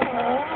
Yeah.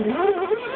Oh, no.